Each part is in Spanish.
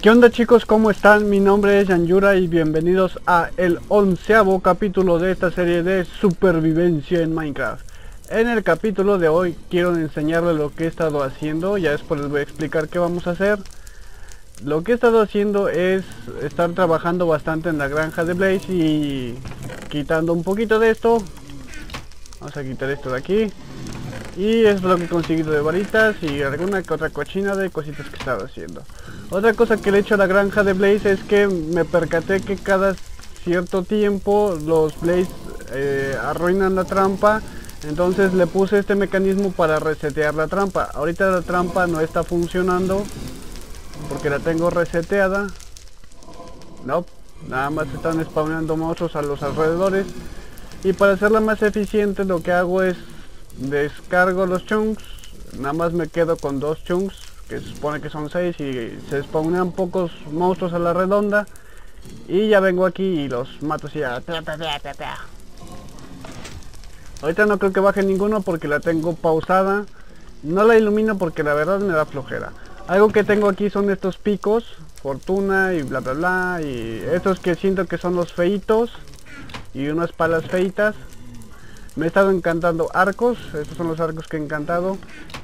¿Qué onda chicos? ¿Cómo están? Mi nombre es Yanyura y bienvenidos a el onceavo capítulo de esta serie de supervivencia en Minecraft. En el capítulo de hoy quiero enseñarles lo que he estado haciendo, ya después les voy a explicar qué vamos a hacer. Lo que he estado haciendo es estar trabajando bastante en la granja de Blaze y quitando un poquito de esto. Vamos a quitar esto de aquí. Y es lo que he conseguido de varitas y alguna que otra cochina de cositas que estaba haciendo. Otra cosa que le he hecho a la granja de Blaze es que me percaté que cada cierto tiempo los Blaze eh, arruinan la trampa. Entonces le puse este mecanismo para resetear la trampa. Ahorita la trampa no está funcionando porque la tengo reseteada. No, nada más están spawnando monstruos a los alrededores. Y para hacerla más eficiente lo que hago es descargo los chunks. Nada más me quedo con dos chunks que se supone que son 6 y se spawnean pocos monstruos a la redonda y ya vengo aquí y los mato así ya ahorita no creo que baje ninguno porque la tengo pausada. No la ilumino porque la verdad me da flojera. Algo que tengo aquí son estos picos fortuna y bla bla bla y estos que siento que son los feitos y unas palas feitas me he estado encantando arcos estos son los arcos que he encantado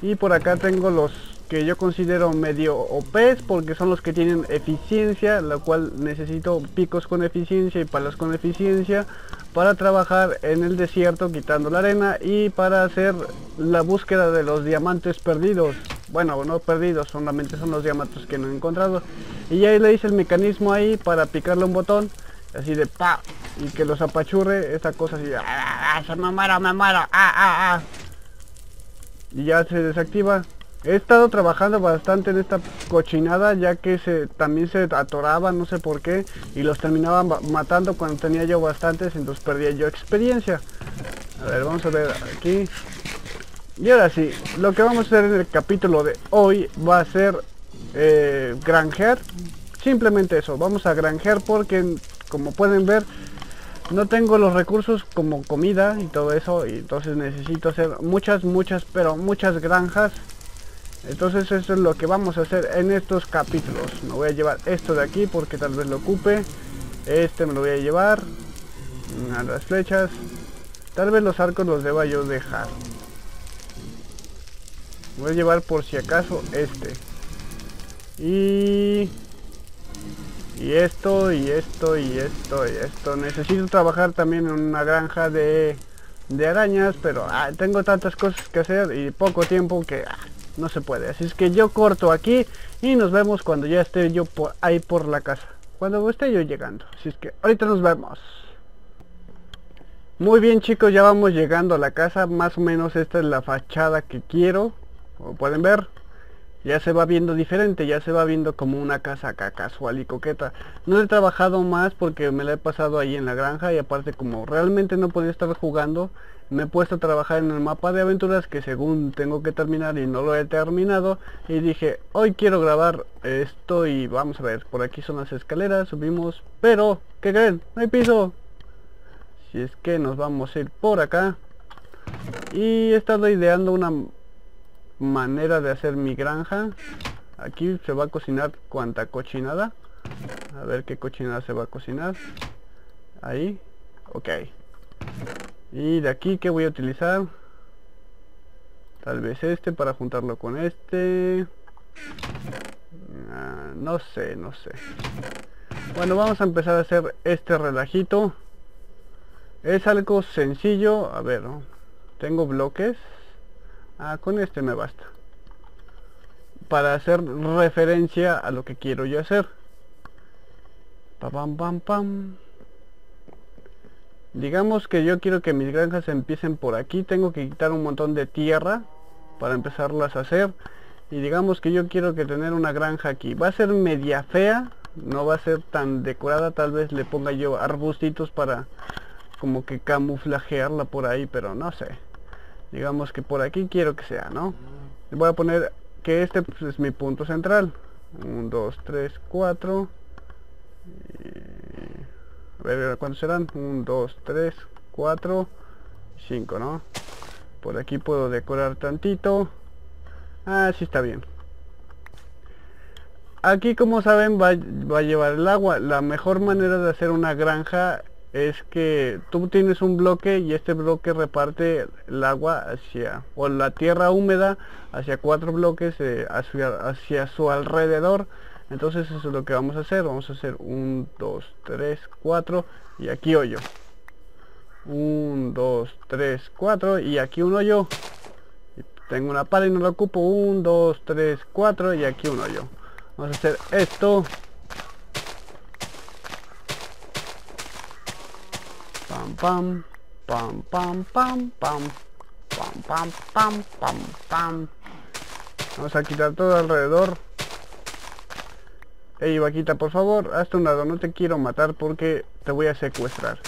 y por acá tengo los que yo considero medio OPs porque son los que tienen eficiencia, la cual necesito picos con eficiencia y palas con eficiencia para trabajar en el desierto quitando la arena y para hacer la búsqueda de los diamantes perdidos. Bueno, no perdidos, solamente son los diamantes que no he encontrado. Y ahí le hice el mecanismo ahí para picarle un botón, así de pa, y que los apachurre, esta cosa así de, ah, se me muero, me muero, ah, ah, ah. Y ya se desactiva He estado trabajando bastante en esta cochinada ya que se también se atoraba, no sé por qué, y los terminaba matando cuando tenía yo bastantes, entonces perdía yo experiencia. A ver, vamos a ver aquí. Y ahora sí, lo que vamos a hacer en el capítulo de hoy va a ser eh, granjear. Simplemente eso, vamos a granjear porque como pueden ver no tengo los recursos como comida y todo eso y entonces necesito hacer muchas, muchas, pero muchas granjas. Entonces eso es lo que vamos a hacer en estos capítulos. Me voy a llevar esto de aquí porque tal vez lo ocupe. Este me lo voy a llevar. A las flechas. Tal vez los arcos los deba yo dejar. Voy a llevar por si acaso este. Y y esto y esto y esto y esto necesito trabajar también en una granja de de arañas pero ah, tengo tantas cosas que hacer y poco tiempo que ah, no se puede. Así es que yo corto aquí y nos vemos cuando ya esté yo por ahí por la casa. Cuando esté yo llegando. Así es que ahorita nos vemos. Muy bien chicos, ya vamos llegando a la casa. Más o menos esta es la fachada que quiero. Como pueden ver ya se va viendo diferente, ya se va viendo como una casa casual y coqueta. No he trabajado más porque me la he pasado ahí en la granja y aparte como realmente no podía estar jugando, me he puesto a trabajar en el mapa de aventuras que según tengo que terminar y no lo he terminado y dije, hoy quiero grabar esto y vamos a ver, por aquí son las escaleras, subimos, pero, ¿qué creen? No hay piso. Si es que nos vamos a ir por acá. Y he estado ideando una manera de hacer mi granja. Aquí se va a cocinar cuanta cochinada. A ver qué cochinada se va a cocinar. Ahí ok. Y de aquí que voy a utilizar tal vez este para juntarlo con este. Ah, no sé no sé. Bueno vamos a empezar a hacer este relajito. Es algo sencillo. A ver tengo bloques Ah, con este me basta. Para hacer referencia a lo que quiero yo hacer. Pam, pam, pam. Digamos que yo quiero que mis granjas empiecen por aquí. Tengo que quitar un montón de tierra para empezarlas a hacer. Y digamos que yo quiero que tener una granja aquí. Va a ser media fea. No va a ser tan decorada. Tal vez le ponga yo arbustitos para como que camuflajearla por ahí. Pero no sé digamos que por aquí quiero que sea no voy a poner que este pues, es mi punto central. 1 2 3 4 a ver cuántos serán 1 2 3 4 5 no por aquí puedo decorar tantito. Ah sí está bien. Aquí como saben va, va a llevar el agua. La mejor manera de hacer una granja es que tú tienes un bloque y este bloque reparte el agua hacia o la tierra húmeda hacia cuatro bloques eh, hacia, hacia, su alrededor. Entonces eso es lo que vamos a hacer. Vamos a hacer un 2 3 4 y aquí hoyo. 1 2 3 4 y aquí un hoyo. Tengo una pala y no la ocupo. 1 2 3 4 y aquí un hoyo. Vamos a hacer esto pam pam pam pam pam pam pam pam pam pam vamos a quitar todo alrededor Ey vaquita por favor hazte un lado no te quiero matar porque te voy a secuestrar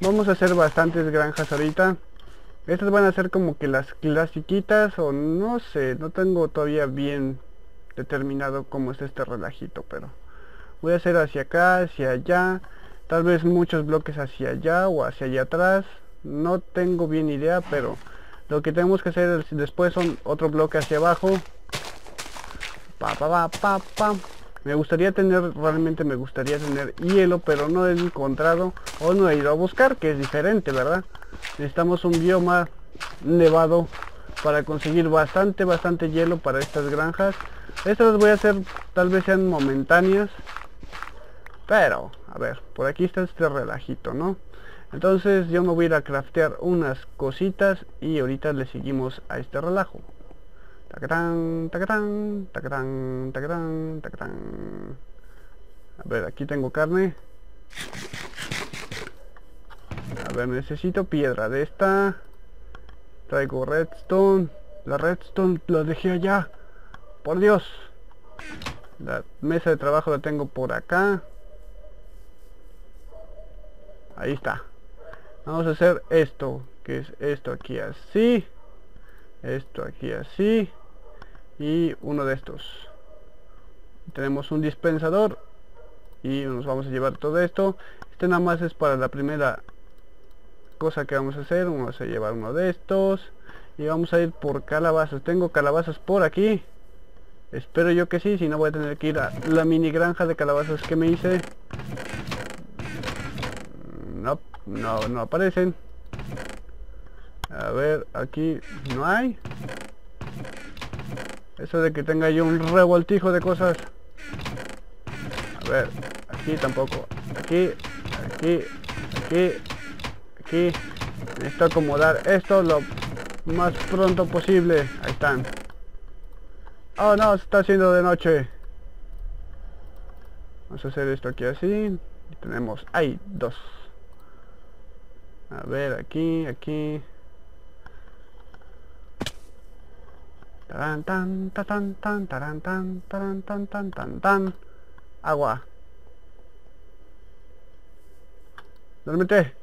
vamos a hacer bastantes granjas ahorita estas van a ser como que las clasiquitas o no sé no tengo todavía bien determinado cómo es este relajito pero voy a hacer hacia acá hacia allá tal vez muchos bloques hacia allá o hacia allá atrás. No tengo bien idea pero lo que tenemos que hacer después son otro bloque hacia abajo. Pa pa pa pa. Me gustaría tener realmente me gustaría tener hielo pero no he encontrado o no he ido a buscar que es diferente verdad necesitamos un bioma nevado para conseguir bastante bastante hielo para estas granjas. Estas las voy a hacer tal vez sean momentáneas pero, a ver, por aquí está este relajito, ¿no? Entonces yo me voy a ir a craftear unas cositas y ahorita le seguimos a este relajo. Tacatán, tacatán, tacatán, tacatán, tacatán. A ver, aquí tengo carne. A ver, necesito piedra de esta. Traigo redstone. La redstone la dejé allá. Por Dios. La mesa de trabajo la tengo por acá ahí está. Vamos a hacer esto que es esto aquí así. Esto aquí así. Y uno de estos. Tenemos un dispensador. Y nos vamos a llevar todo esto. Este nada más es para la primera cosa que vamos a hacer. Vamos a llevar uno de estos. Y vamos a ir por calabazas. Tengo calabazas por aquí. Espero yo que sí. Si no voy a tener que ir a la mini granja de calabazas que me hice no, no aparecen. A ver, aquí no hay. Eso de que tenga yo un revoltijo de cosas. A ver, aquí tampoco. Aquí, aquí, aquí, aquí. Necesito acomodar esto lo más pronto posible. Ahí están. Oh no, se está haciendo de noche. Vamos a hacer esto aquí así. Tenemos, ahí, dos. A ver, aquí, aquí. Taran tan, tan, tan, taran tan, taran tan, tan, tan, tan. Agua. Duérmete.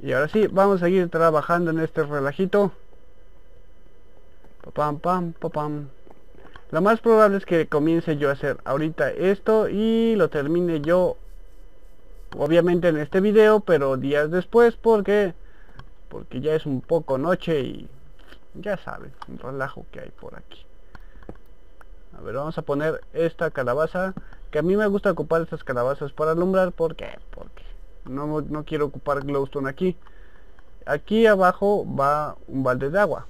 Y ahora sí, vamos a seguir trabajando en este relajito. Pam, pam, pam, pam. Lo más probable es que comience yo a hacer ahorita esto y lo termine yo obviamente en este video pero días después porque porque ya es un poco noche y ya saben un relajo que hay por aquí. A ver vamos a poner esta calabaza que a mí me gusta ocupar estas calabazas para alumbrar porque porque no, no quiero ocupar glowstone aquí. Aquí abajo va un balde de agua.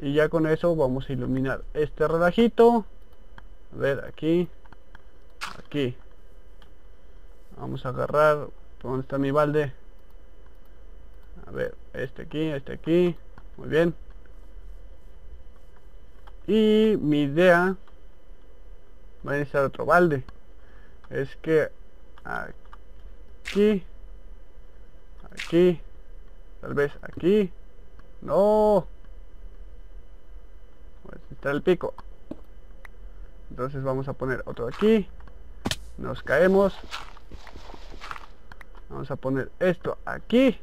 Y ya con eso vamos a iluminar este relajito. A ver aquí aquí vamos a agarrar. ¿dónde está mi balde? a ver, este aquí, este aquí. Muy bien. Y mi idea va a necesitar otro balde. Es que aquí aquí tal vez aquí. No. A necesitar el pico. Entonces vamos a poner otro aquí. Nos caemos vamos a poner esto aquí.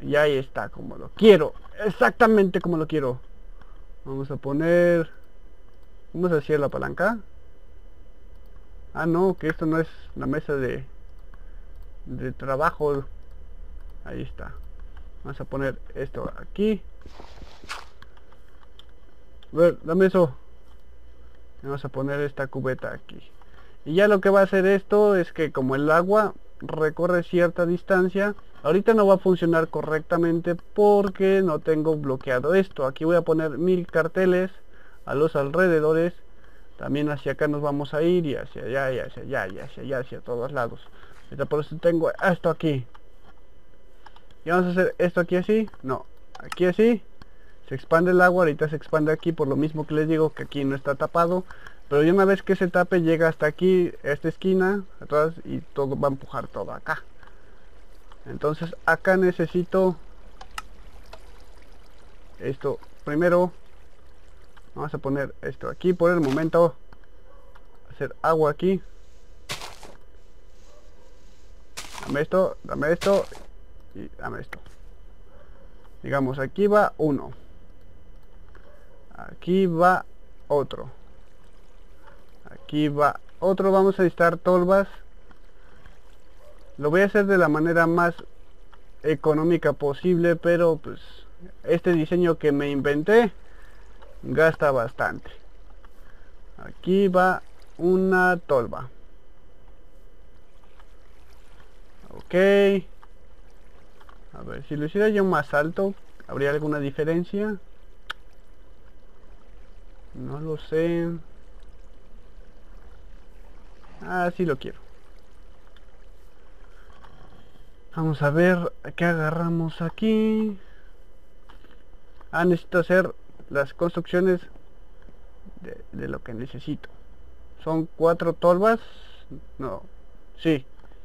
Y ahí está como lo quiero. Exactamente como lo quiero. Vamos a poner vamos a hacer la palanca. Ah no que esto no es la mesa de de trabajo. Ahí está. Vamos a poner esto aquí. A ver, dame eso. Vamos a poner esta cubeta aquí. Y ya lo que va a hacer esto es que como el agua recorre cierta distancia, ahorita no va a funcionar correctamente porque no tengo bloqueado esto. Aquí voy a poner mil carteles a los alrededores. También hacia acá nos vamos a ir y hacia allá y hacia allá y hacia allá, hacia todos lados. por eso tengo esto aquí. Y vamos a hacer esto aquí así. No, aquí así se expande el agua, ahorita se expande aquí por lo mismo que les digo que aquí no está tapado. Pero una vez que se tape llega hasta aquí, esta esquina, atrás y todo va a empujar todo acá. Entonces acá necesito esto primero. Vamos a poner esto aquí por el momento. Hacer agua aquí. Dame esto, dame esto y dame esto. Digamos, aquí va uno aquí va otro aquí va otro vamos a necesitar tolvas. Lo voy a hacer de la manera más económica posible pero pues este diseño que me inventé gasta bastante. Aquí va una tolva. Ok. A ver si lo hiciera yo más alto habría alguna diferencia no lo sé. Ah, sí lo quiero. Vamos a ver qué agarramos aquí. Ah, necesito hacer las construcciones de, lo que necesito. Son cuatro tolvas. No. Sí.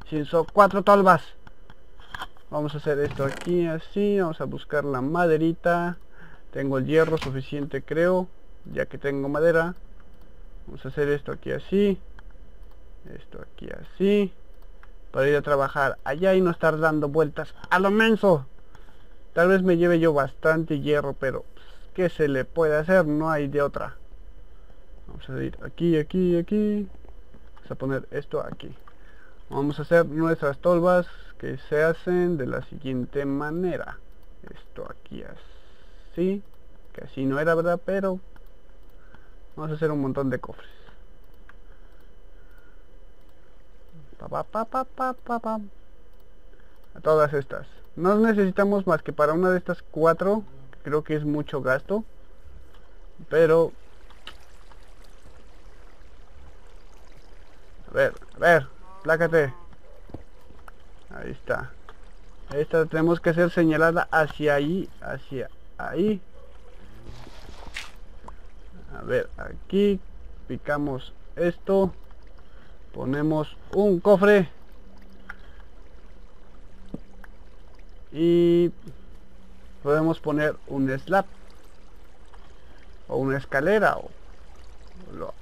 Sí, son cuatro tolvas. Vamos a hacer esto aquí así. Vamos a buscar la maderita. Tengo el hierro suficiente creo ya que tengo madera vamos a hacer esto aquí así esto aquí así para ir a trabajar allá y no estar dando vueltas a lo menso. Tal vez me lleve yo bastante hierro pero ¿qué se le puede hacer? no hay de otra. Vamos a ir aquí, aquí, aquí. Vamos a poner esto aquí. Vamos a hacer nuestras tolvas que se hacen de la siguiente manera. Esto aquí así que así no era verdad pero Vamos a hacer un montón de cofres. Pa, pa, pa, todas estas. No necesitamos más que para una de estas cuatro. Creo que es mucho gasto. Pero... A ver, a ver, plácate. Ahí está. Esta tenemos que hacer señalada hacia ahí, hacia ahí a ver aquí picamos esto ponemos un cofre. Y podemos poner un slab o una escalera o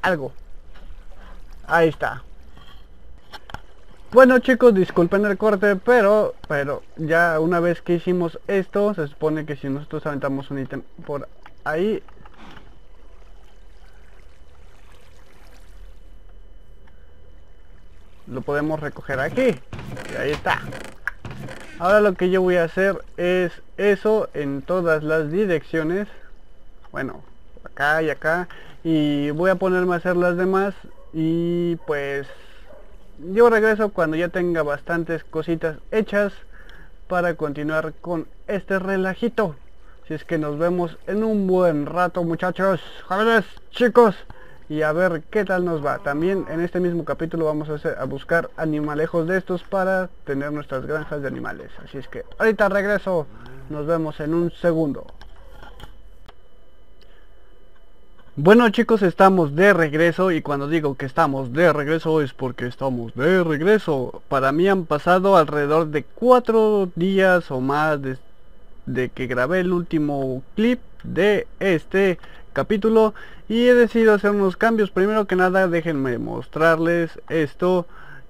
algo. Ahí está. Bueno chicos disculpen el corte pero pero ya una vez que hicimos esto se supone que si nosotros aventamos un ítem por ahí lo podemos recoger aquí. Y ahí está. Ahora lo que yo voy a hacer es eso en todas las direcciones. Bueno acá y acá. Y voy a ponerme a hacer las demás. Y pues yo regreso cuando ya tenga bastantes cositas hechas para continuar con este relajito. Si es que nos vemos en un buen rato muchachos. Jóvenes chicos y a ver qué tal nos va. También en este mismo capítulo vamos a, buscar animalejos de estos para tener nuestras granjas de animales. Así es que ahorita regreso, nos vemos en un segundo. Bueno chicos, estamos de regreso y cuando digo que estamos de regreso es porque estamos de regreso. Para mí han pasado alrededor de cuatro días o más de que grabé el último clip de este capítulo y he decidido hacer unos cambios. Primero que nada, déjenme mostrarles esto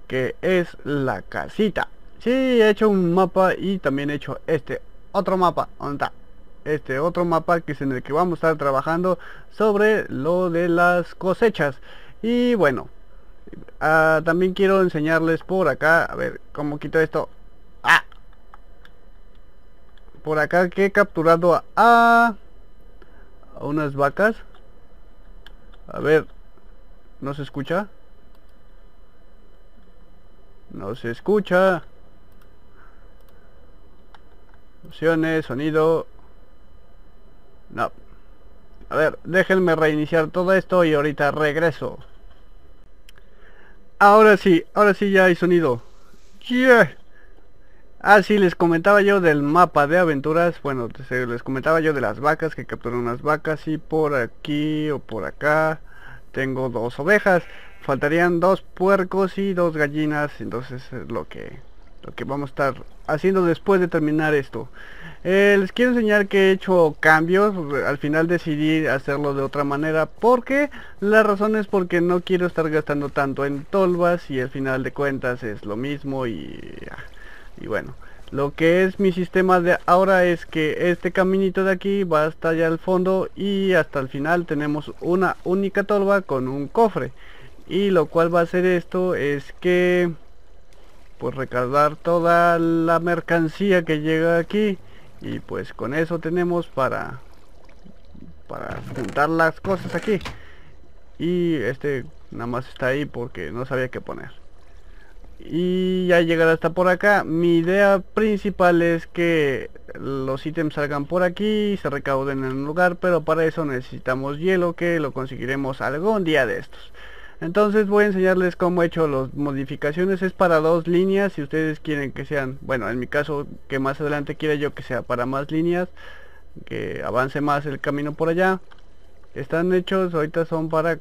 que es la casita. Sí, he hecho un mapa y también he hecho este otro mapa. ¿Dónde está? Este otro mapa que es en el que vamos a estar trabajando sobre lo de las cosechas. Y bueno, ah, también quiero enseñarles por acá, a ver, cómo quito esto. ¡Ah! Por acá que he capturado a, a unas vacas A ver, ¿no se escucha? No se escucha. Opciones, sonido. No. A ver, déjenme reiniciar todo esto y ahorita regreso. Ahora sí, ahora sí ya hay sonido. Ah, sí, les comentaba yo del mapa de aventuras. Bueno, les comentaba yo de las vacas, que capturé unas vacas y por aquí o por acá tengo dos ovejas. Faltarían dos puercos y dos gallinas, entonces es lo que, lo que vamos a estar haciendo después de terminar esto. Eh, les quiero enseñar que he hecho cambios, al final decidí hacerlo de otra manera porque la razón es porque no quiero estar gastando tanto en tolvas y al final de cuentas es lo mismo y, y bueno. Lo que es mi sistema de ahora es que este caminito de aquí va hasta allá al fondo y hasta el final tenemos una única tolva con un cofre. Y lo cual va a hacer esto es que pues recargar toda la mercancía que llega aquí y pues con eso tenemos para para juntar las cosas aquí y este nada más está ahí porque no sabía qué poner y ya llegar hasta por acá mi idea principal es que los ítems salgan por aquí y se recauden en un lugar pero para eso necesitamos hielo que lo conseguiremos algún día de estos. Entonces voy a enseñarles cómo he hecho las modificaciones. Es para dos líneas si ustedes quieren que sean bueno en mi caso que más adelante quiera yo que sea para más líneas que avance más el camino por allá. Están hechos ahorita son para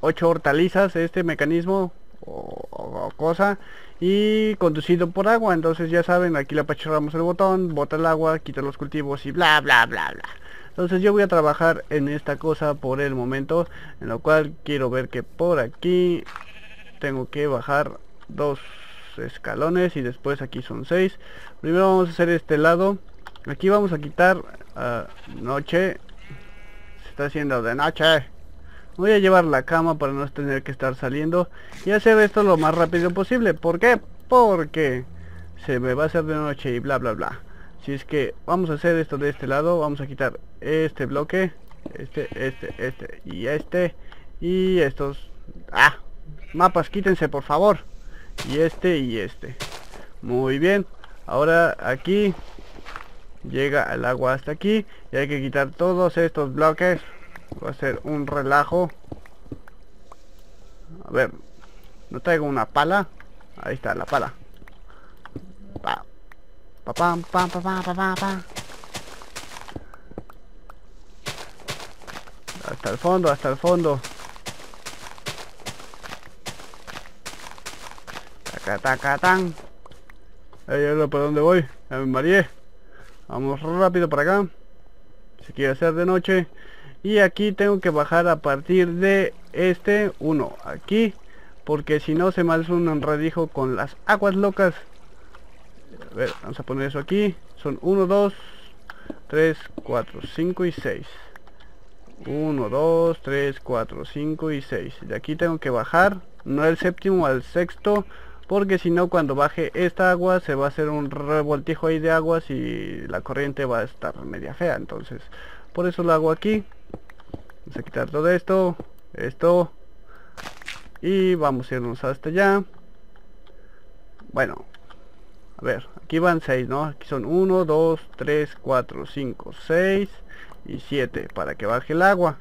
ocho hortalizas este mecanismo o, cosa y conducido por agua. Entonces ya saben aquí le apachurramos el botón bota el agua quita los cultivos y bla bla bla bla. Entonces yo voy a trabajar en esta cosa por el momento en lo cual quiero ver que por aquí tengo que bajar dos escalones y después aquí son seis. Primero vamos a hacer este lado. Aquí vamos a quitar ah, noche. Se está haciendo de noche voy a llevar la cama para no tener que estar saliendo y hacer esto lo más rápido posible. ¿por qué? porque se me va a hacer de noche y bla bla bla. Si es que vamos a hacer esto de este lado vamos a quitar este bloque este este este y este y estos. Ah mapas quítense por favor. Y este y este. Muy bien. Ahora aquí llega el agua hasta aquí y hay que quitar todos estos bloques va a ser un relajo a ver no traigo una pala ahí está la pala pam, pam, pam, pam, pam, pam. Hasta el fondo, hasta el fondo. Taca, taca, tan. Ahí por dónde voy. Ya me mareé. Vamos rápido para acá. Si quiere hacer de noche. Y aquí tengo que bajar a partir de este uno aquí. Porque si no se me hace un enredijo con las aguas locas a ver, vamos a poner eso aquí. Son 1, 2, 3, 4, 5 y 6. 1, 2, 3, 4, 5 y 6. De aquí tengo que bajar, no el séptimo al sexto, porque si no cuando baje esta agua se va a hacer un revoltijo ahí de aguas y la corriente va a estar media fea. Entonces, por eso lo hago aquí. Vamos a quitar todo esto, esto. Y vamos a irnos hasta allá. Bueno, a ver, aquí van 6, ¿no? Aquí son 1, 2, 3, 4, 5, 6 y 7 para que baje el agua.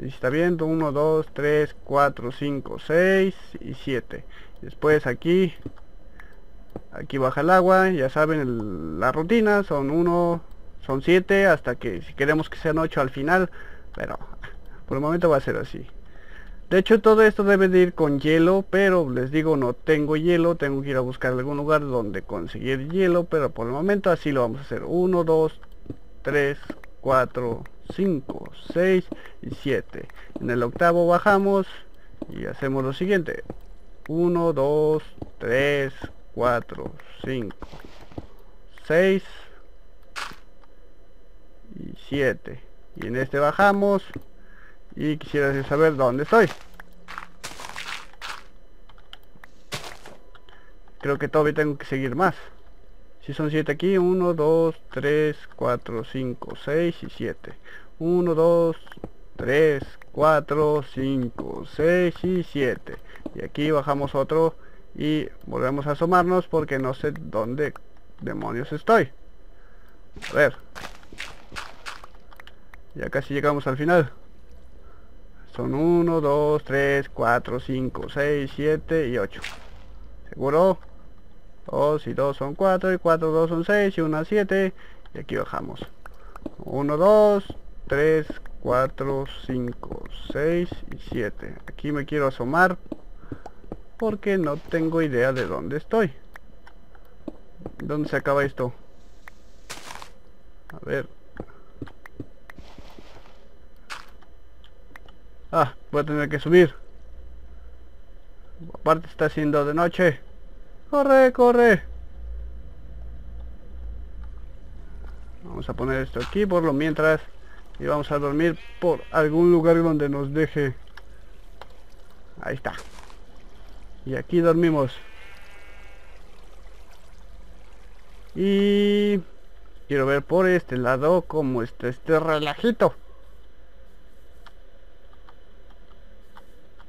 Ahí está viendo, 1, 2, 3, 4, 5, 6 y 7. Después aquí, aquí baja el agua, ya saben la rutina, son 1, son 7 hasta que si queremos que sean 8 al final, pero por el momento va a ser así. De hecho todo esto debe de ir con hielo, pero les digo no tengo hielo, tengo que ir a buscar algún lugar donde conseguir hielo, pero por el momento así lo vamos a hacer. 1, 2, 3, 4, 5, 6 y 7. En el octavo bajamos y hacemos lo siguiente. 1, 2, 3, 4, 5, 6 y 7. Y en este bajamos y quisiera saber dónde estoy. Creo que todavía tengo que seguir más. Si son 7 aquí, 1, 2, 3, 4, 5, 6 y 7. 1, 2, 3, 4, 5, 6 y 7. Y aquí bajamos otro y volvemos a asomarnos porque no sé dónde demonios estoy. A ver. Ya casi llegamos al final. Son 1, 2, 3, 4, 5, 6, 7 y 8. ¿Seguro? 2 y 2 son 4 y 4, 2 son 6 y 1 7. Y aquí bajamos. 1, 2, 3, 4, 5, 6 y 7. Aquí me quiero asomar porque no tengo idea de dónde estoy. ¿Dónde se acaba esto? A ver. Ah, voy a tener que subir. Aparte está haciendo de noche. Corre, corre. Vamos a poner esto aquí por lo mientras. Y vamos a dormir por algún lugar donde nos deje. Ahí está. Y aquí dormimos. Y quiero ver por este lado cómo está este relajito.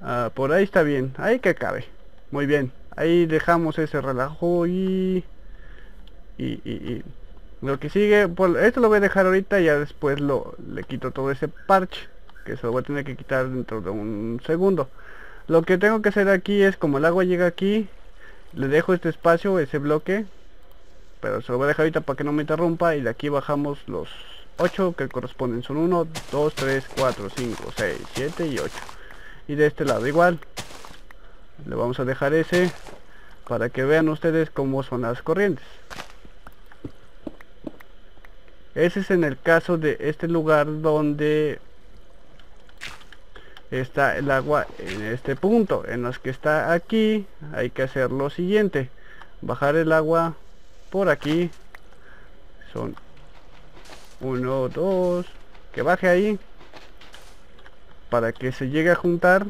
Ah, por ahí está bien, ahí que cabe. Muy bien, ahí dejamos ese relajo y... Y, y, lo que sigue, pues esto lo voy a dejar ahorita y ya después lo le quito todo ese parche que se lo voy a tener que quitar dentro de un segundo. Lo que tengo que hacer aquí es como el agua llega aquí, le dejo este espacio, ese bloque, pero se lo voy a dejar ahorita para que no me interrumpa y de aquí bajamos los 8 que corresponden, son 1, 2, 3, 4, 5, 6, 7 y 8. Y de este lado igual, le vamos a dejar ese para que vean ustedes cómo son las corrientes. Ese es en el caso de este lugar donde está el agua en este punto. En los que está aquí hay que hacer lo siguiente. Bajar el agua por aquí. Son 1, 2. Que baje ahí. Para que se llegue a juntar.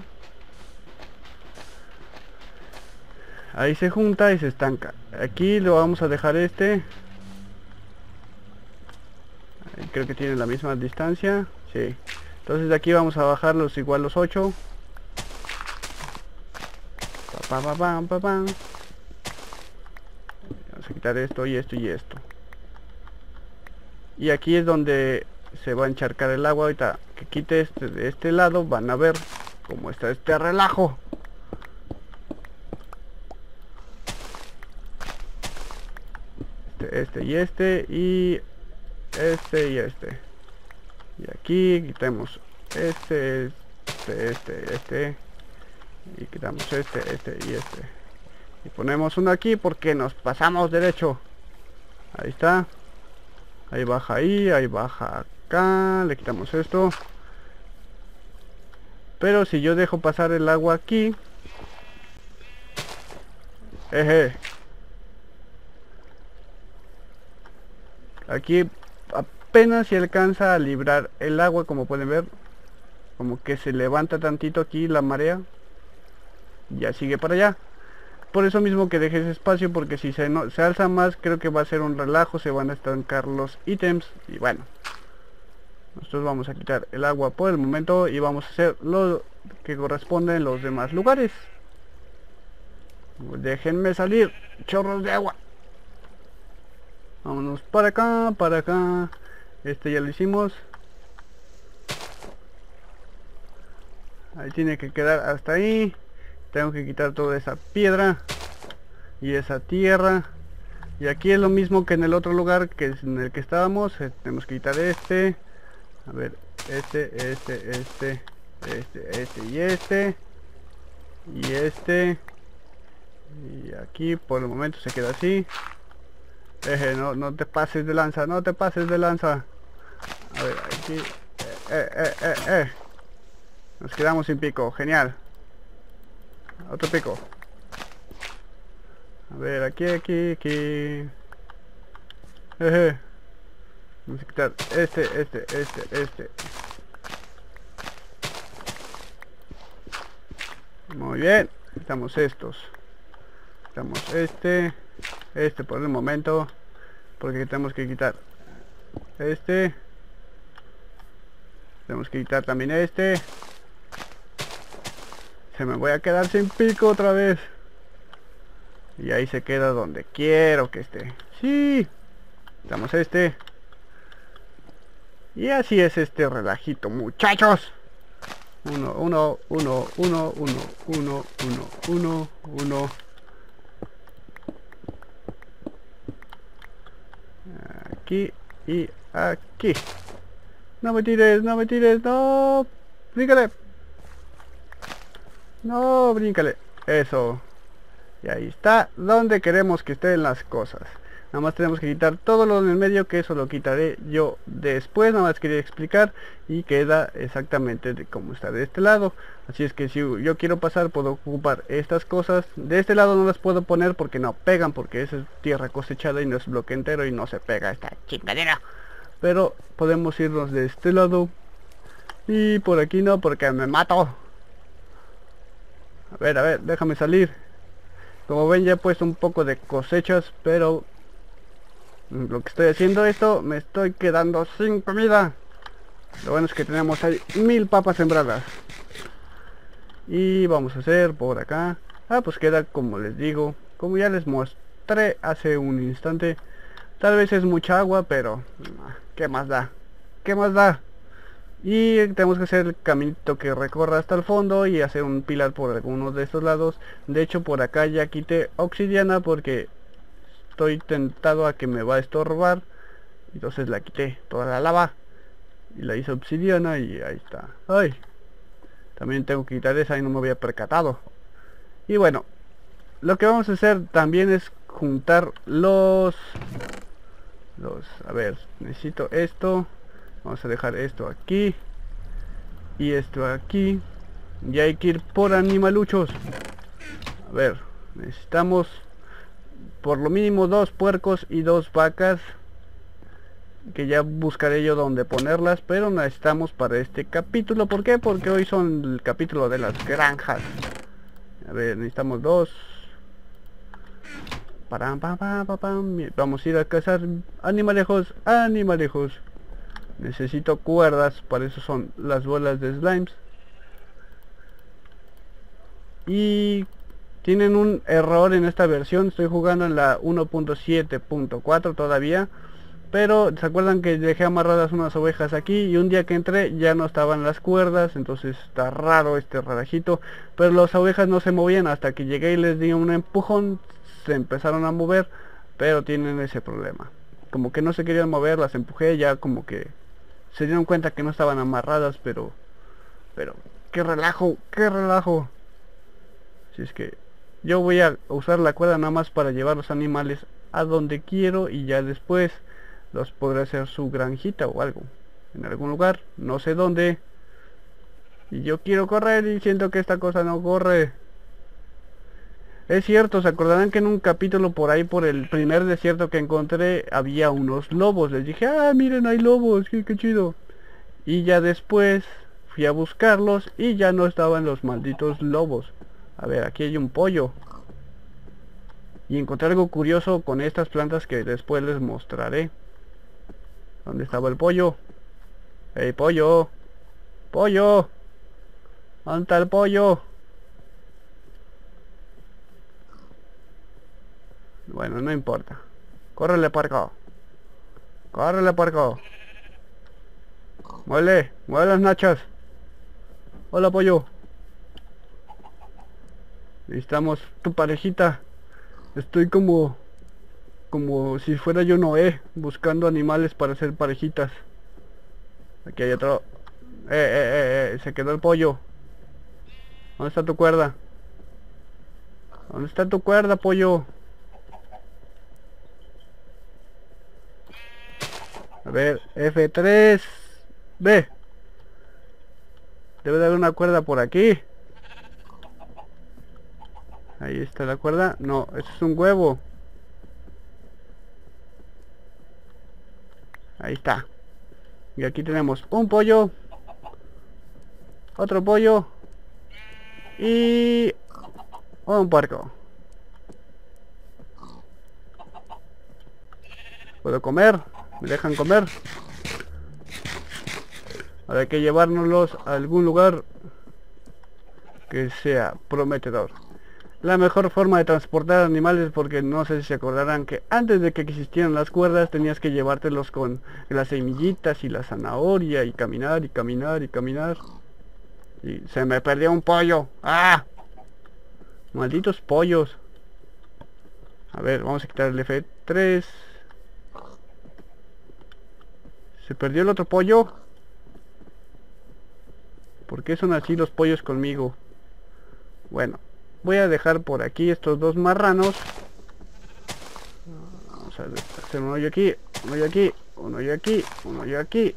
Ahí se junta y se estanca. Aquí lo vamos a dejar este. Creo que tiene la misma distancia sí. Entonces de aquí vamos a bajarlos igual los 8 vamos a quitar esto y esto y esto. Y aquí es donde se va a encharcar el agua. Ahorita que quite este de este lado van a ver cómo está este relajo. Este, este y este y este y este. Y aquí quitamos este este este este. Y quitamos este este y este. Y ponemos uno aquí porque nos pasamos derecho. Ahí está. Ahí baja ahí ahí baja acá le quitamos esto. Pero si yo dejo pasar el agua aquí eje aquí apenas si alcanza a librar el agua como pueden ver como que se levanta tantito aquí la marea ya sigue para allá. Por eso mismo que deje ese espacio porque si se, no, se alza más creo que va a ser un relajo se van a estancar los ítems y bueno nosotros vamos a quitar el agua por el momento y vamos a hacer lo que corresponde en los demás lugares. Déjenme salir chorros de agua. Vámonos para acá para acá. Este ya lo hicimos. Ahí tiene que quedar hasta ahí. Tengo que quitar toda esa piedra y esa tierra. Y aquí es lo mismo que en el otro lugar que es en el que estábamos. Eh, tenemos que quitar este a ver este este este este este y este y este y aquí por el momento se queda así Eje, no, no te pases de lanza, no te pases de lanza. A ver, aquí. Eh, eh, eh, eh. Nos quedamos sin pico, genial. Otro pico. A ver, aquí, aquí, aquí. Eje. Vamos a quitar este, este, este, este. Muy bien. Quitamos estos. Quitamos este este por el momento porque tenemos que quitar este Tenemos que quitar también este. Se me voy a quedar sin pico otra vez. Y ahí se queda donde quiero que esté. Sí. Damos este. Y así es este relajito, muchachos. 1, 1, 1, 1, 1, 1, 1, 1, 1. Aquí y aquí. No me tires, no me tires, no. Bríncale. No, bríncale. Eso. Y ahí está donde queremos que estén las cosas. Nada más tenemos que quitar todo lo en el medio, que eso lo quitaré yo después. Nada más quería explicar y queda exactamente de cómo está de este lado. Así es que si yo quiero pasar, puedo ocupar estas cosas. De este lado no las puedo poner porque no pegan, porque es tierra cosechada y no es bloque entero y no se pega esta chingadera. Pero podemos irnos de este lado. Y por aquí no, porque me mato. A ver, a ver, déjame salir. Como ven ya he puesto un poco de cosechas, pero lo que estoy haciendo esto, me estoy quedando sin comida. Lo bueno es que tenemos ahí mil papas sembradas. Y vamos a hacer por acá. Ah, pues queda como les digo, como ya les mostré hace un instante. Tal vez es mucha agua, pero ah, ¿qué más da? ¿Qué más da? Y tenemos que hacer el caminito que recorra hasta el fondo y hacer un pilar por algunos de estos lados. De hecho por acá ya quité obsidiana porque estoy tentado a que me va a estorbar. Entonces la quité toda la lava y la hice obsidiana y ahí está. Ay también tengo que quitar esa y no me había percatado. Y bueno lo que vamos a hacer también es juntar los los a ver necesito esto. Vamos a dejar esto aquí y esto aquí. Y hay que ir por animaluchos. A ver necesitamos por lo mínimo dos puercos y dos vacas que ya buscaré yo donde ponerlas pero necesitamos para este capítulo. ¿por qué? porque hoy son el capítulo de las granjas. A ver necesitamos dos. Vamos a ir a cazar animalejos animalejos. Necesito cuerdas para eso son las bolas de slimes. Y tienen un error en esta versión, estoy jugando en la 1.7.4 todavía. Pero se acuerdan que dejé amarradas unas ovejas aquí y un día que entré ya no estaban las cuerdas, entonces está raro este relajito. Pero las ovejas no se movían hasta que llegué y les di un empujón, se empezaron a mover, pero tienen ese problema. Como que no se querían mover, las empujé, ya como que se dieron cuenta que no estaban amarradas, pero... Pero... ¡Qué relajo! ¡Qué relajo! Si es que yo voy a usar la cuerda nada más para llevar los animales a donde quiero y ya después los podré hacer su granjita o algo en algún lugar no sé dónde y yo quiero correr y siento que esta cosa no corre es cierto, se acordarán que en un capítulo por ahí, por el primer desierto que encontré, había unos lobos. Les dije, ah, miren, hay lobos, qué, qué chido. Y ya después fui a buscarlos y ya no estaban los malditos lobos. A ver, aquí hay un pollo. Y encontré algo curioso con estas plantas que después les mostraré. ¿Dónde estaba el pollo? ¡Ey, pollo! ¡Pollo! ¿Dónde el pollo? Bueno, no importa. Córrele, puerco. Córrele, puerco. Muele, muele las nachas. Hola, pollo. Necesitamos tu parejita. Estoy como... Como si fuera yo Noé, buscando animales para hacer parejitas. Aquí hay otro. Eh, eh, eh, eh, se quedó el pollo. ¿Dónde está tu cuerda? ¿Dónde está tu cuerda, pollo? A ver, F3. B. Debe de haber una cuerda por aquí. Ahí está la cuerda. No, eso es un huevo. Ahí está. Y aquí tenemos un pollo. Otro pollo. Y... Un puerco. ¿Puedo comer? ¿Me dejan comer? Hay que llevárnoslos a algún lugar que sea prometedor. La mejor forma de transportar animales porque no sé si se acordarán que antes de que existieran las cuerdas tenías que llevártelos con las semillitas y la zanahoria y caminar y caminar y caminar. Y se me perdió un pollo. ¡Ah! Malditos pollos. A ver, vamos a quitar el F3. ¿Se perdió el otro pollo? ¿Por qué son así los pollos conmigo? Bueno, voy a dejar por aquí estos dos marranos. Vamos a hacer un hoyo aquí, un hoyo aquí, un hoyo aquí, un hoyo aquí.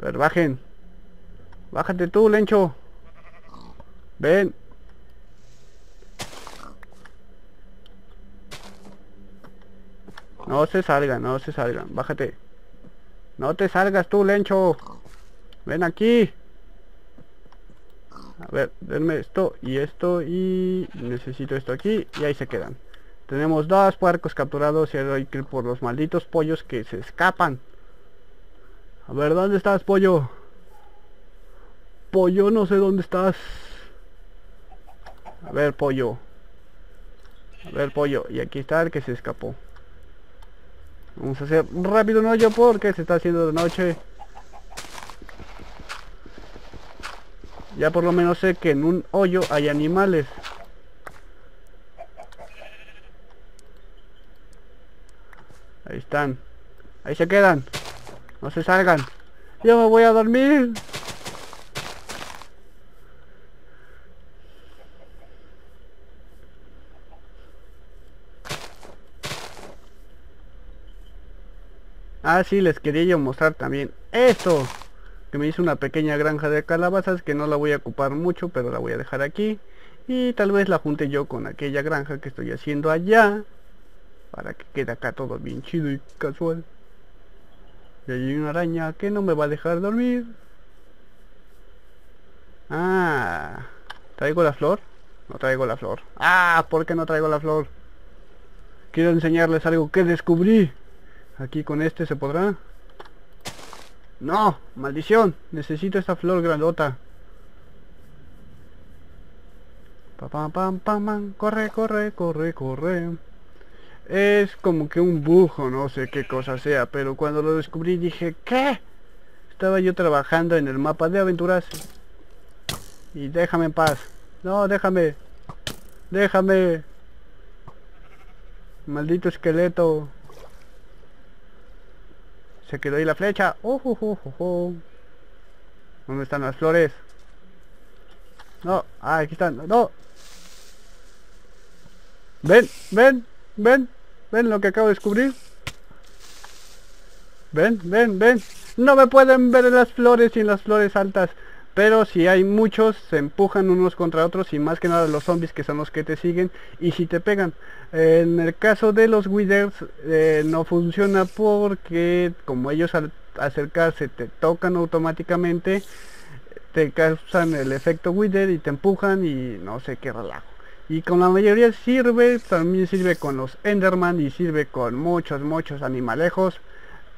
A ver, bajen. Bájate tú, Lencho. Ven. No se salgan, no se salgan. Bájate. No te salgas tú, Lencho. Ven aquí. A ver, denme esto y esto y necesito esto aquí y ahí se quedan. Tenemos dos puercos capturados y hay que ir por los malditos pollos que se escapan. A ver, ¿dónde estás, pollo? Pollo, no sé dónde estás. A ver, pollo. A ver, pollo. Y aquí está el que se escapó. Vamos a hacer rápido un hoyo porque se está haciendo de noche. Ya por lo menos sé que en un hoyo hay animales. Ahí están. Ahí se quedan. No se salgan. Yo me voy a dormir. Ah, sí, les quería yo mostrar también esto. Que me hizo una pequeña granja de calabazas que no la voy a ocupar mucho, pero la voy a dejar aquí. Y tal vez la junte yo con aquella granja que estoy haciendo allá. Para que quede acá todo bien chido y casual. Y hay una araña que no me va a dejar dormir. Ah, ¿traigo la flor? No traigo la flor. Ah, ¿por qué no traigo la flor? Quiero enseñarles algo que descubrí. Aquí con este se podrá. No, maldición. Necesito esta flor grandota. Pam, pam, pam, pam, corre, corre, corre, corre. Es como que un bujo, no sé qué cosa sea, pero cuando lo descubrí dije, ¿qué? Estaba yo trabajando en el mapa de aventuras. Y déjame en paz. No, déjame. Déjame. Maldito esqueleto. Se quedó ahí la flecha. Uh, uh, uh, ¿Dónde están las flores? No, ah, aquí están. No. Ven, ven, ven. Ven lo que acabo de descubrir. Ven, ven, ven. No me pueden ver en las flores y en las flores altas. Pero si hay muchos, se empujan unos contra otros y más que nada los zombies que son los que te siguen y si te pegan. En el caso de los withers eh, no funciona porque como ellos al acercarse te tocan automáticamente, te causan el efecto wither y te empujan y no sé qué relajo. Y con la mayoría sirve, también sirve con los Enderman y sirve con muchos, muchos animalejos.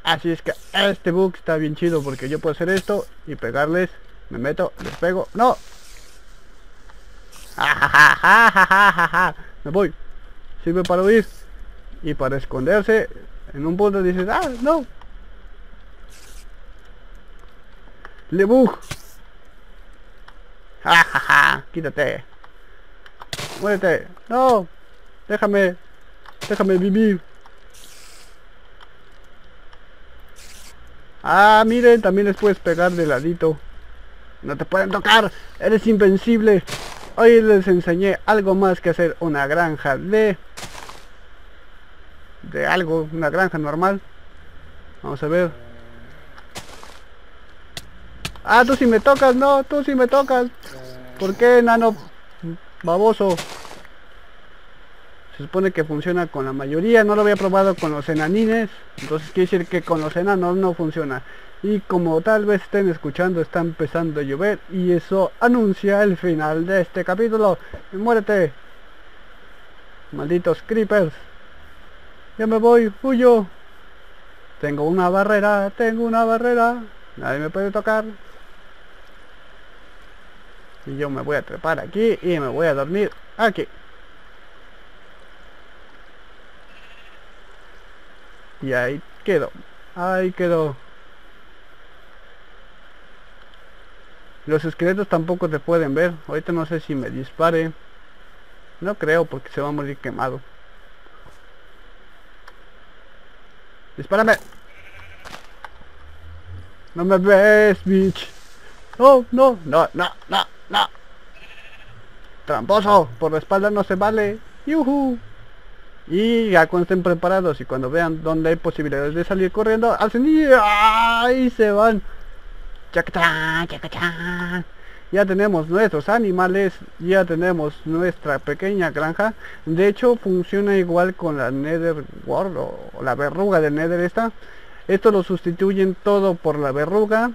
Así es que este bug está bien chido porque yo puedo hacer esto y pegarles me meto, les pego. ¡No! Me voy. Sirve para huir. Y para esconderse. En un punto dices, ah, no. Lebug. Ja, Quítate. Muérete. No. Déjame. Déjame vivir. Ah, miren, también les puedes pegar de ladito. No te pueden tocar, eres invencible. Hoy les enseñé algo más que hacer una granja de... De algo, una granja normal. Vamos a ver. Ah, tú si me tocas, no, tú si me tocas. ¿Por qué, nano baboso? Se supone que funciona con la mayoría, no lo había probado con los enanines. Entonces quiere decir que con los enanos no funciona y como tal vez estén escuchando está empezando a llover y eso anuncia el final de este capítulo muérete malditos creepers ya me voy huyo Tengo una barrera, tengo una barrera. Nadie me puede tocar. Y yo me voy a trepar aquí y me voy a dormir aquí. Y ahí quedó. Ahí quedó. Los esqueletos tampoco te pueden ver. Ahorita no sé si me dispare. No creo porque se va a morir quemado. Dispárame. No me ves, bitch. No, no, no, no, no, no. Tramposo, por la espalda no se vale. Yuhu. Y ya cuando estén preparados y cuando vean dónde hay posibilidades de salir corriendo, hacen y se van. Ya tenemos nuestros animales, ya tenemos nuestra pequeña granja. De hecho funciona igual con la Nether World o la verruga de Nether esta. Esto lo sustituyen todo por la verruga.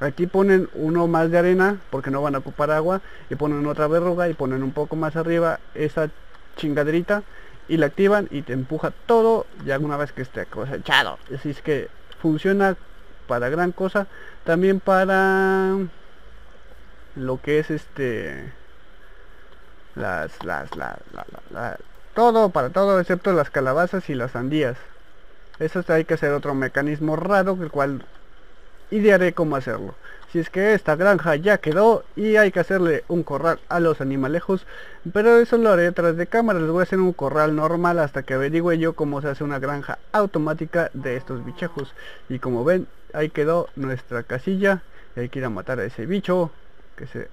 Aquí ponen uno más de arena porque no van a ocupar agua. Y ponen otra verruga y ponen un poco más arriba esa chingaderita. Y la activan y te empuja todo ya una vez que esté cosechado. Así es que funciona para gran cosa. También para lo que es este las las la, todo para todo excepto las calabazas y las sandías eso hay que hacer otro mecanismo raro, el cual idearé cómo hacerlo. Si es que esta granja ya quedó y hay que hacerle un corral a los animalejos, pero eso lo haré detrás de cámara, les voy a hacer un corral normal hasta que averigüe yo cómo se hace una granja automática de estos bichejos. Y como ven, ahí quedó nuestra casilla, y hay que ir a matar a ese bicho que se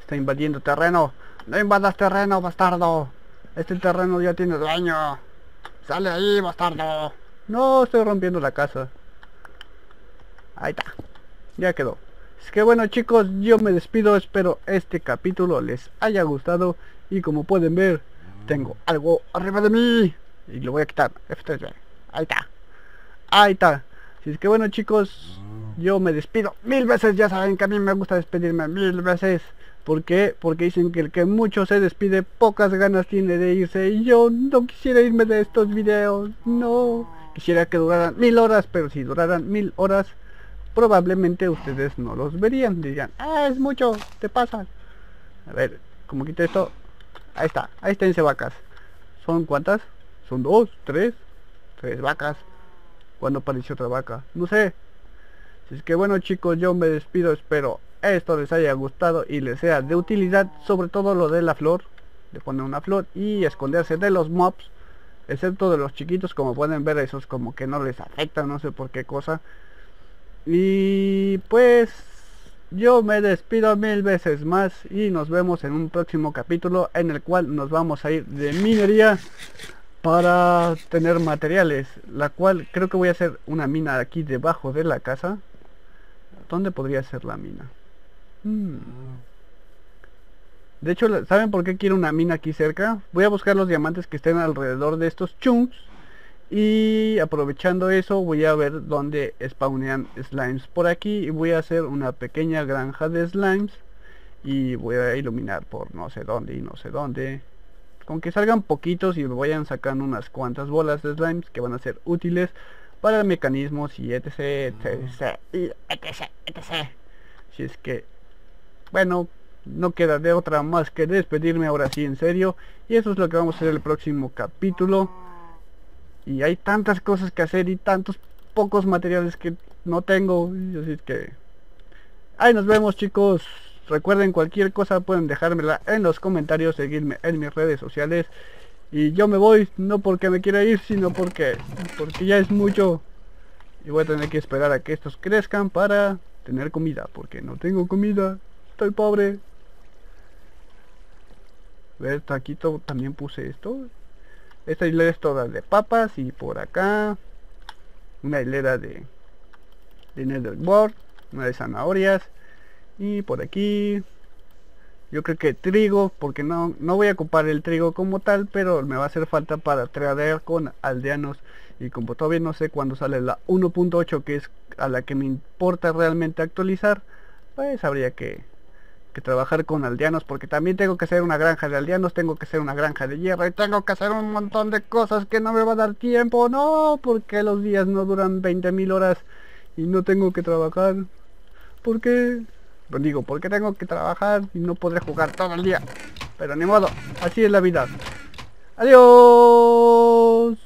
está invadiendo terreno. No invadas terreno, bastardo. Este terreno ya tiene dueño. Sale ahí, bastardo. No, estoy rompiendo la casa. Ahí está. Ya quedó. Es que bueno chicos, yo me despido. Espero este capítulo les haya gustado. Y como pueden ver, tengo algo arriba de mí. Y lo voy a quitar. Ahí está. Ahí está. Así es que bueno chicos, yo me despido mil veces. Ya saben que a mí me gusta despedirme mil veces. ¿Por qué? Porque dicen que el que mucho se despide, pocas ganas tiene de irse. Y yo no quisiera irme de estos videos. No. Quisiera que duraran mil horas, pero si duraran mil horas, probablemente ustedes no los verían. Dirían, ah, es mucho, te pasa. A ver, como quito esto? Ahí está, ahí están vacas. ¿Son cuántas? Son dos, tres, tres vacas. ¿Cuándo apareció otra vaca? No sé. Es que bueno chicos, yo me despido, espero esto les haya gustado y les sea de utilidad, sobre todo lo de la flor, de poner una flor y esconderse de los mobs excepto de los chiquitos como pueden ver esos como que no les afecta no sé por qué cosa y pues yo me despido mil veces más y nos vemos en un próximo capítulo en el cual nos vamos a ir de minería para tener materiales la cual creo que voy a hacer una mina aquí debajo de la casa ¿dónde podría ser la mina? Hmm. De hecho, ¿saben por qué quiero una mina aquí cerca? Voy a buscar los diamantes que estén alrededor de estos chunks. Y aprovechando eso voy a ver dónde spawnean slimes por aquí. Y voy a hacer una pequeña granja de slimes. Y voy a iluminar por no sé dónde y no sé dónde. Con que salgan poquitos y vayan sacando unas cuantas bolas de slimes que van a ser útiles para mecanismos y etc, etc, etc, etc. Si es que, bueno, no queda de otra más que despedirme ahora sí en serio. Y eso es lo que vamos a hacer el próximo capítulo. Y hay tantas cosas que hacer y tantos pocos materiales que no tengo. Así que... Ahí nos vemos chicos. Recuerden cualquier cosa pueden dejármela en los comentarios, seguirme en mis redes sociales. Y yo me voy, no porque me quiera ir, sino porque, porque ya es mucho. Y voy a tener que esperar a que estos crezcan para tener comida, porque no tengo comida. Estoy pobre ver aquí también puse esto esta hilera es toda de papas y por acá una hilera de de netherboard una de zanahorias y por aquí. Yo creo que trigo, porque no, no voy a ocupar el trigo como tal, pero me va a hacer falta para tradear con aldeanos. Y como todavía no sé cuándo sale la 1.8, que es a la que me importa realmente actualizar, pues habría que, que trabajar con aldeanos, porque también tengo que hacer una granja de aldeanos, tengo que hacer una granja de hierro y tengo que hacer un montón de cosas que no me va a dar tiempo, no, porque los días no duran 20.000 horas y no tengo que trabajar. ¿Por qué? Lo digo, porque tengo que trabajar y no podré jugar todo el día? Pero ni modo, así es la vida. Adiós.